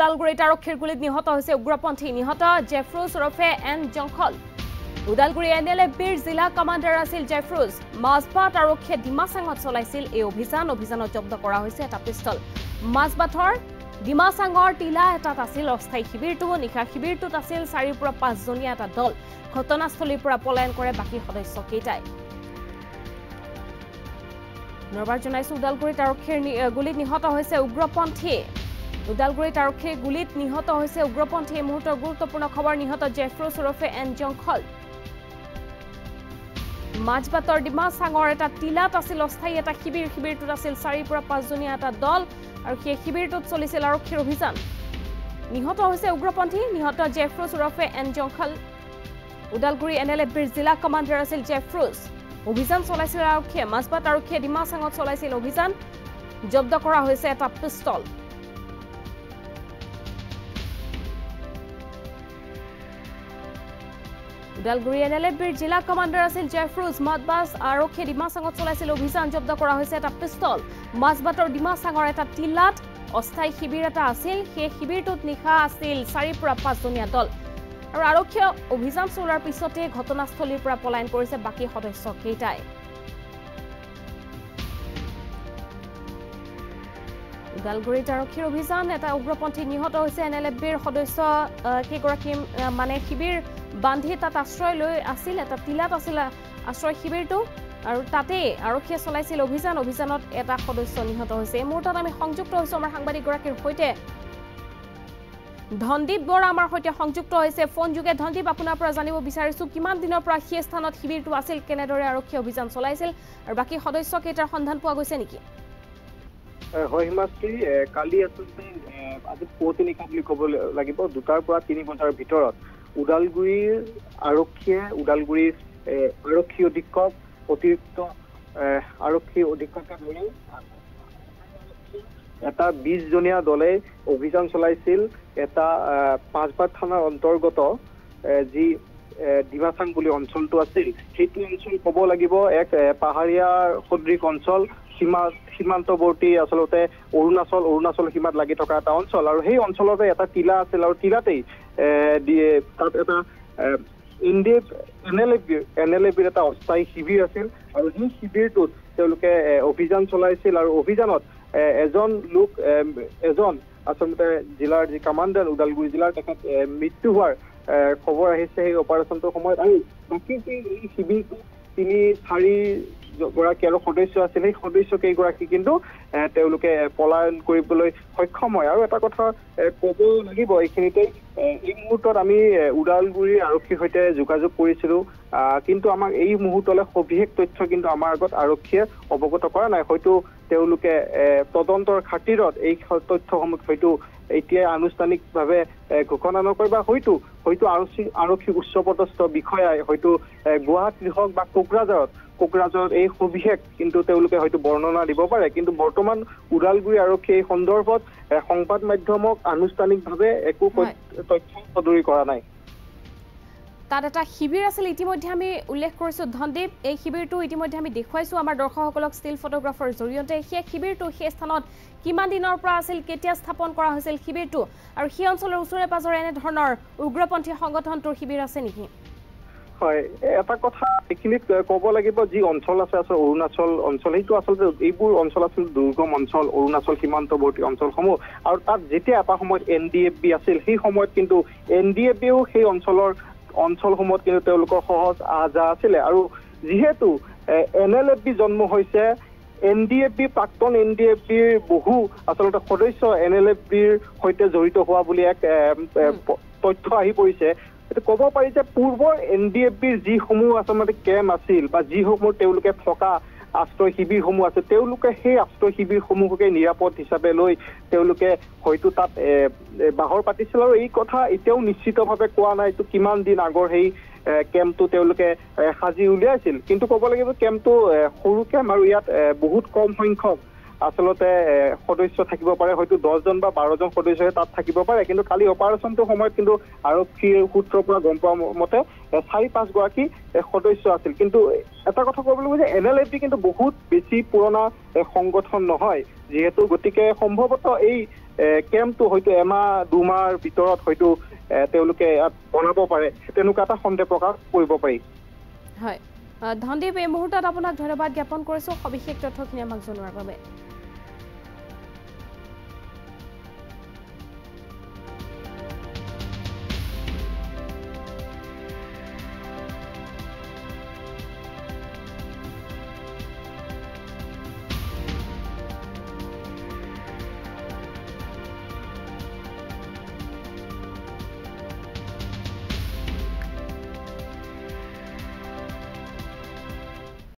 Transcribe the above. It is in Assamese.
ওদালগুৰিত আৰক্ষীৰ গুলীত নিহত হৈছে উগ্ৰপন্থী। নিহত জেফ্ৰুজ ওৰফে এন জংখল। ওদালগুৰি এন এল এফ বিৰ জিলা কমাণ্ডাৰ আছিল জেফ্ৰুজ। মাজবাট আৰক্ষীয়ে ডিমাচাঙত চলাইছিল এই অভিযান। অভিযানত জব্দ কৰা হৈছে এটা পিষ্টল। মাজবাটৰ ডিমাচাঙৰ টিলা এটাত আছিল অস্থায়ী শিবিৰটো। নিশা শিবিৰটোত আছিল চাৰিৰ পৰা পাঁচজনীয়া এটা দল। ঘটনাস্থলীৰ পৰা পলায়ন কৰে বাকী সদস্যকেইটাই। পুনৰবাৰ জনাইছো ওদালগুৰিত আৰক্ষীৰ গুলীত নিহত হৈছে উগ্ৰপন্থী। ওদালগুৰিত আৰক্ষীৰ গুলীত নিহত হৈছে উগ্ৰপন্থী। এই মুহূৰ্তৰ গুৰুত্বপূৰ্ণ খবৰ নিহত জেফ্ৰুজ ওৰফে এন জংখল মাজবাটৰ ডিমাচাঙৰ এটা টিলাত আছিল অস্থায়ী এটা শিবিৰ। শিবিৰটোত আছিল চাৰিৰ পৰা পাঁচজনীয়া এটা দল আৰু সেই শিবিৰটোত চলিছিল আৰক্ষীৰ অভিযান। নিহত হৈছে উগ্ৰপন্থী নিহত জেফ্ৰুজ ওৰফে এন জংখল ওদালগুৰি এন এল এফ বিৰ জিলা কমাণ্ডাৰ আছিল জেফ্ৰুজ অভিযান চলাইছিল আৰক্ষীয়ে। মাজবাট আৰক্ষীয়ে ডিমাচাঙত চলাইছিল অভিযান। জব্দ কৰা হৈছে এটা pistol. Udalguri N L F বিৰ জিলা কমাণ্ডাৰ আছিল জেফ্ৰুজ মাজবাছ আৰক্ষীয়ে ডিমাচাঙত চলাইছিল অভিযান। জব্দ কৰা হৈছে এটা পিষ্টল। মাজবাটৰ ডিমাচাঙৰ এটা টিলাত অস্থায়ী শিবিৰ এটা আছিল। সেই শিবিৰটোত নিশা আছিল চাৰিৰ পৰা পাঁচজনীয়া দল। আৰু আৰক্ষীয়ে অভিযান চলোৱাৰ পিছতে ঘটনাস্থলীৰ পৰা পলায়ন কৰিছে বাকী সদস্যকেইটাই। ওদালগুৰিত আৰক্ষীৰ অভিযান। এটা উগ্ৰপন্থী নিহত হৈছে এন এল এফ বিৰ সদস্য কেইগৰাকী মানে শিবিৰ বান্ধি তাত আশ্ৰয় লৈ আছিল এটা টিলাত আছিল আশ্ৰয় শিবিৰটো আৰু তাতেই আৰক্ষীয়ে চলাইছিল অভিযান। অভিযানত এটা সদস্য নিহত হৈছে। এই মুহূৰ্তত আমি সংযুক্ত হৈছো আমাৰ সাংবাদিকগৰাকীৰ সৈতে। ধনদীপ বৰা আমাৰ সৈতে সংযুক্ত হৈছে। ফোনযোগে ধনদীপ আপোনাৰ পৰা জানিব বিচাৰিছো কিমান দিনৰ পৰা সেই স্থানত শিবিৰটো আছিল কেনেদৰে আৰক্ষীয়ে অভিযান চলাইছিল আৰু বাকী সদস্য কেইটাৰ সন্ধান পোৱা গৈছে নেকি? হয় হিমাশ্ৰী কালি আচলতে আজি পুৱতি নিশা বুলি ক'ব লাগিব। দুটাৰ পৰা তিনি বজাৰ ভিতৰত ওদালগুৰিৰ আৰক্ষীয়ে ওদালগুৰিৰ আৰক্ষী অধীক্ষক অতিৰিক্ত আৰক্ষী অধীক্ষকে ধৰি এটা বিশজনীয়া দলে অভিযান চলাইছিল। এটা আহ, পাঁচবাট থানাৰ অন্তৰ্গত যি ডিমাচাং বুলি অঞ্চলটো আছিল সেইটো অঞ্চল ক'ব লাগিব এক পাহাৰীয়া সদৃশ অঞ্চল সীমা সীমান্তৱৰ্তী আচলতে অৰুণাচল অৰুণাচল সীমাত লাগি থকা এটা অঞ্চল। আৰু সেই অঞ্চলতে এটা টিলা আছিল আৰু টিলাতেই তাত এটা এফ এন এল এফ বিৰ এন এল এফ বিৰ এটা অস্থায়ী শিবিৰ আছিল। আৰু সেই শিবিৰটোত তেওঁলোকে অভিযান চলাইছিল আৰু অভিযানত এজন লোক এজন আচলতে জিলাৰ যি কামাণ্ডাৰ ওদালগুৰি জিলাৰ তেখেত মৃত্যু হোৱাৰ খবৰ আহিছে সেই অপাৰেশ্যনটোৰ সময়ত। আৰু বাকী যি এই শিবিৰটো তিনি চাৰি গৰাকী আৰু সদস্য আছিল। সেই সদস্য কেইগৰাকী কিন্তু তেওঁলোকে পলায়ন কৰিবলৈ সক্ষম হয়। আৰু এটা কথা ক'ব লাগিব এইখিনিতে এই মুহূৰ্তত আমি ওদালগুৰি আৰক্ষীৰ সৈতে যোগাযোগ কৰিছিলো। কিন্তু আমাক এই মুহূৰ্তলৈ সবিশেষ তথ্য কিন্তু আমাৰ আগত আৰক্ষীয়ে অৱগত কৰা নাই। হয়তো তেওঁলোকে তদন্তৰ খাতিৰত এই তথ্যসমূহ হয়তো এতিয়াই আনুষ্ঠানিকভাৱে ঘোষণা নকৰে বা হয়তো হয়তো আৰক্ষী আৰক্ষী উচ্চপদস্থ বিষয়াই হয়তো এ, গুৱাহাটীত হওক বা কোকৰাঝাৰত কোকৰাঝাৰত এই সবিশেষ কিন্তু তেওঁলোকে হয়তো বৰ্ণনা দিব পাৰে। কিন্তু বৰ্তমান ওদালগুৰি আৰক্ষীয়ে এই সন্দৰ্ভত সংবাদ মাধ্যমক আনুষ্ঠানিকভাৱে একো। তথ্য সদৰি কৰা নাই। তাত এটা শিবিৰ আছিল ইতিমধ্যে আমি উল্লেখ কৰিছোঁ। ধনদীপ এই শিবিৰটো ইতিমধ্যে আমি দেখুৱাইছোঁ। আমাৰ দৰ্শকসকলক ষ্টিল ফটোগ্ৰাফৰ জৰিয়তে সেই শিবিৰটো সেই স্থানত কিমান দিনৰ পৰা আছিল কেতিয়া স্থাপন কৰা হৈছিল শিবিৰটো। আৰু সেই অঞ্চলৰ ওচৰে পাজৰে এনেধৰণৰ উগ্ৰপন্থী সংগঠনটোৰ শিবিৰ আছে নেকি? হয়। এটা কথা এইখিনিত ক'ব লাগিব যি অঞ্চল আছে আচলতে অৰুণাচল অঞ্চল সেইটো আচলতে এইবোৰ অঞ্চল আছিল দুৰ্গম অঞ্চল অৰুণাচল সীমান্তৱৰ্তী অঞ্চলসমূহ। আৰু তাত যেতিয়া এটা সময়ত এন ডি এফ বি আছিল সেই সময়ত কিন্তু এন ডি এফ বিও সেই অঞ্চলৰ অঞ্চলসমূহত কিন্তু তেওঁলোকৰ সহজ আহ যাহ আছিলে। আৰু যিহেতু এন এল এফ বি জন্ম হৈছে এন ডি এফ বি প্ৰাক্তন এন ডি এফ বিৰ বহু আচলতে সদস্য এন এল এফ বিৰ সৈতে জড়িত হোৱা বুলি এক তথ্য আহি পৰিছে। ক'ব পাৰি যে পূৰ্বৰ এন ডি এফ বিৰ যিসমূহ আচলতে কেম্প আছিল বা যিসমূহ তেওঁলোকে থকা আশ্ৰয় শিবিৰসমূহ আছে তেওঁলোকে সেই আশ্ৰয় শিবিৰসমূহকে নিৰাপদ হিচাপে লৈ তেওঁলোকে হয়তো তাত বাহৰ পাতিছিল আৰু এই কথা এতিয়াও নিশ্চিতভাৱে কোৱা নাই এইটো কিমান দিন আগৰ সেই কেম্পটো তেওঁলোকে সাজি উলিয়াইছিল। কিন্তু ক'ব লাগিব কেম্পটো সৰু কেম্প আৰু ইয়াত বহুত কম সংখ্যক আচলতে সদস্য থাকিব পাৰে। হয়তো দহজন বা বাৰজন সদস্যহে তাত থাকিব পাৰে। কিন্তু কালি অপাৰেশ্যনটোৰ সময়ত কিন্তু আৰক্ষীৰ সূত্ৰৰ পৰা গম পোৱা মতে চাৰি পাঁচগৰাকী সদস্য আছিল। কিন্তু এটা কথা ক'ব লাগিব যে এন এল এফ ডি কিন্তু বহুত বেছি পুৰণা সংগঠন নহয়। যিহেতু গতিকে সম্ভৱতঃ এই কেম্পটো হয়তো এমাহ দুমাহৰ ভিতৰত হয়তো তেওঁলোকে ইয়াত বনাব পাৰে। তেনেকুৱা এটা সন্দেহ প্ৰকাশ কৰিব পাৰি। হয়। ধনদীপ এই মুহূৰ্তত আপোনাক ধন্যবাদ জ্ঞাপন কৰিছোঁ। সবিশেষ তথ্যখিনি আমাক জনোৱাৰ বাবে।